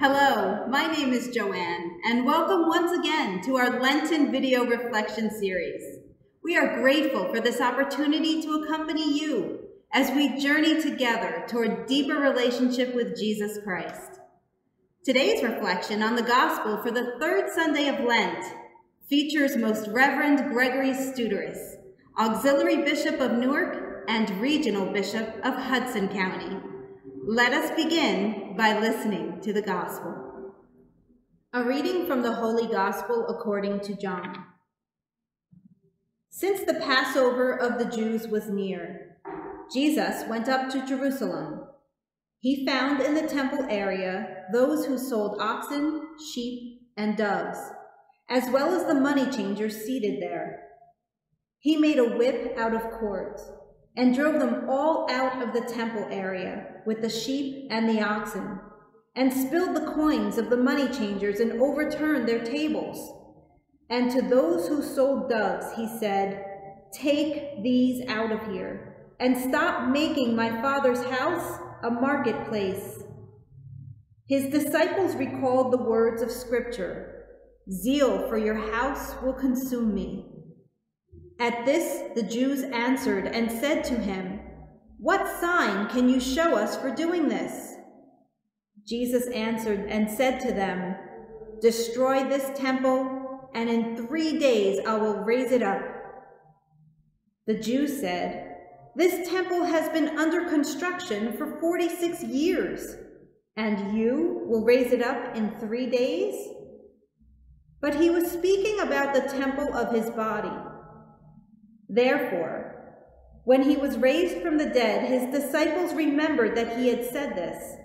Hello, my name is Joanne, and welcome once again to our Lenten video reflection series. We are grateful for this opportunity to accompany you as we journey together toward deeper relationship with Jesus Christ. Today's reflection on the Gospel for the third Sunday of Lent features Most Reverend Gregory Studerus, Auxiliary Bishop of Newark and Regional Bishop of Hudson County. Let us begin by listening to the Gospel. A reading from the Holy Gospel according to John. Since the Passover of the Jews was near, Jesus went up to Jerusalem. He found in the temple area those who sold oxen, sheep, and doves, as well as the money changers seated there. He made a whip out of cords and drove them all out of the temple area with the sheep and the oxen, and spilled the coins of the money changers and overturned their tables. And to those who sold doves, he said, Take these out of here, and stop making my father's house a marketplace. His disciples recalled the words of Scripture Zeal for your house will consume me. At this, the Jews answered and said to him, What sign can you show us for doing this? Jesus answered and said to them, Destroy this temple, and in three days I will raise it up. The Jews said, This temple has been under construction for 46 years, and you will raise it up in three days? But he was speaking about the temple of his body. Therefore, when he was raised from the dead, his disciples remembered that he had said this,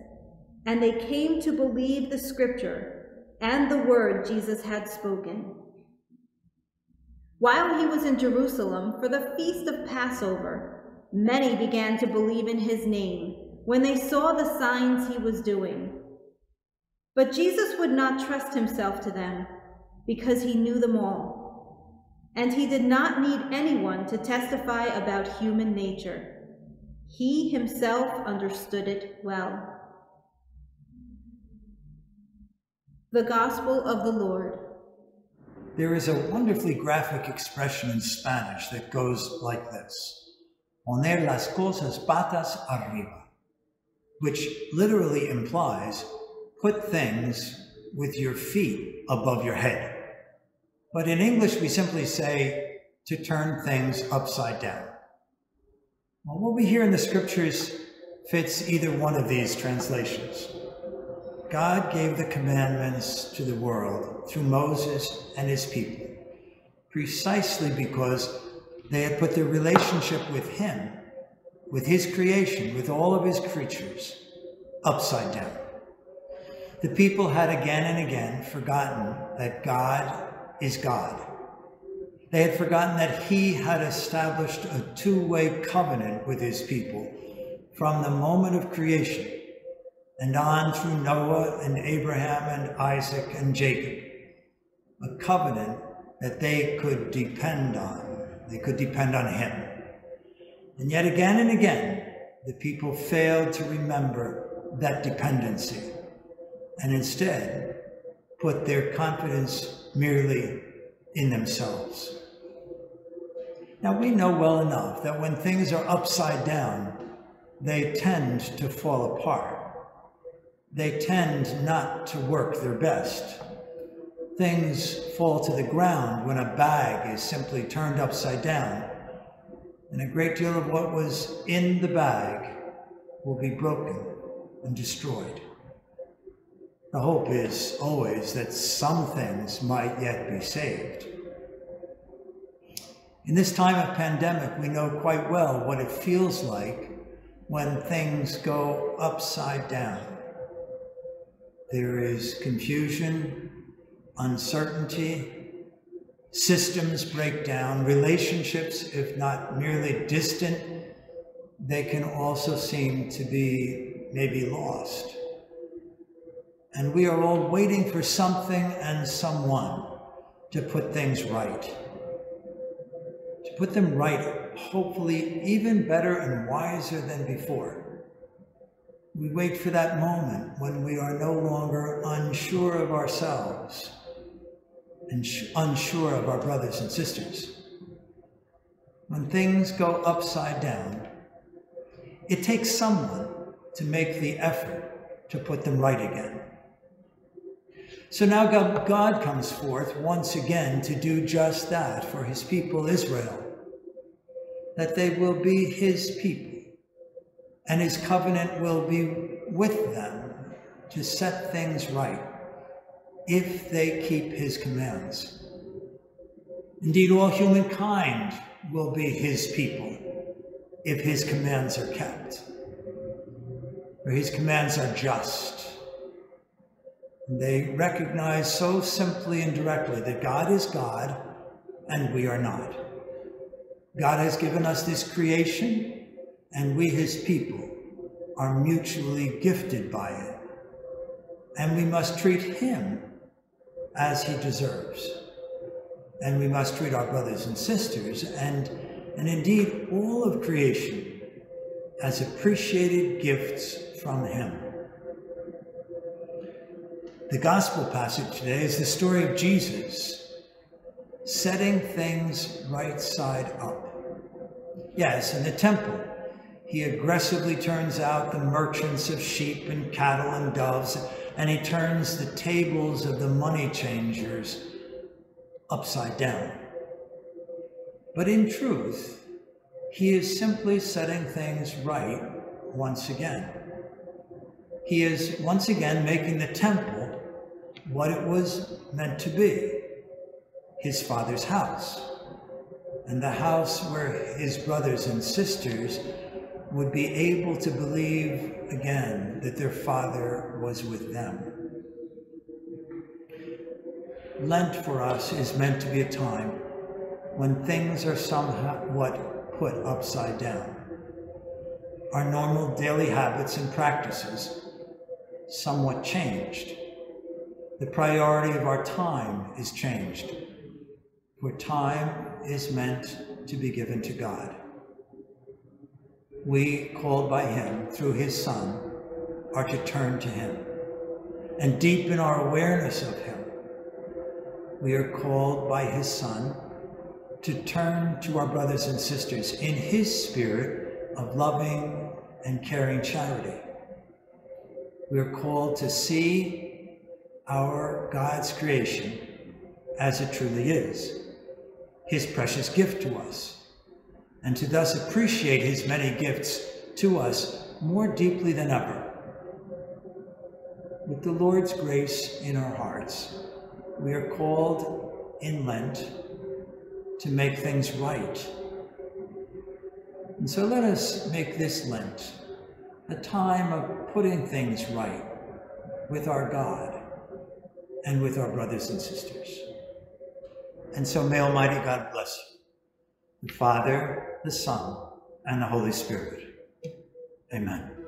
and they came to believe the scripture and the word Jesus had spoken. While he was in Jerusalem for the feast of Passover, many began to believe in his name when they saw the signs he was doing. But Jesus would not trust himself to them because he knew them all and he did not need anyone to testify about human nature. He himself understood it well. The Gospel of the Lord. There is a wonderfully graphic expression in Spanish that goes like this Poner las cosas patas arriba, which literally implies put things with your feet above your head. But in English, we simply say to turn things upside down. Well, what we hear in the scriptures fits either one of these translations. God gave the commandments to the world through Moses and his people, precisely because they had put their relationship with him, with his creation, with all of his creatures, upside down. The people had again and again forgotten that God is God. They had forgotten that he had established a two-way covenant with his people from the moment of creation and on through Noah and Abraham and Isaac and Jacob. A covenant that they could depend on. They could depend on him. And yet again and again, the people failed to remember that dependency and instead put their confidence merely in themselves. Now, we know well enough that when things are upside down, they tend to fall apart. They tend not to work their best. Things fall to the ground when a bag is simply turned upside down, and a great deal of what was in the bag will be broken and destroyed. The hope is always that some things might yet be saved. In this time of pandemic, we know quite well what it feels like when things go upside down. There is confusion, uncertainty, systems break down, relationships, if not merely distant, they can also seem to be maybe lost. And we are all waiting for something and someone to put things right. To put them right, hopefully even better and wiser than before. We wait for that moment when we are no longer unsure of ourselves and unsure of our brothers and sisters. When things go upside down, it takes someone to make the effort to put them right again. So now God comes forth once again to do just that for his people Israel, that they will be his people and his covenant will be with them to set things right if they keep his commands. Indeed, all humankind will be his people if his commands are kept. For his commands are just. They recognize so simply and directly that God is God and we are not. God has given us this creation and we, his people, are mutually gifted by it. And we must treat him as he deserves. And we must treat our brothers and sisters, and, and indeed all of creation, as appreciated gifts from him. The gospel passage today is the story of Jesus setting things right side up. Yes, in the temple, he aggressively turns out the merchants of sheep and cattle and doves, and he turns the tables of the money changers upside down. But in truth, he is simply setting things right once again. He is once again making the temple what it was meant to be his father's house, and the house where his brothers and sisters would be able to believe again that their Father was with them. Lent for us is meant to be a time when things are somewhat put upside down. Our normal daily habits and practices somewhat changed. The priority of our time is changed, for time is meant to be given to God we, called by him through his Son, are to turn to him and deepen our awareness of him. We are called by his Son to turn to our brothers and sisters in his spirit of loving and caring charity. We are called to see our God's creation as it truly is, his precious gift to us and to thus appreciate his many gifts to us more deeply than ever. With the Lord's grace in our hearts, we are called in Lent to make things right. And so let us make this Lent a time of putting things right with our God and with our brothers and sisters. And so may Almighty God bless you the Father, the Son, and the Holy Spirit. Amen.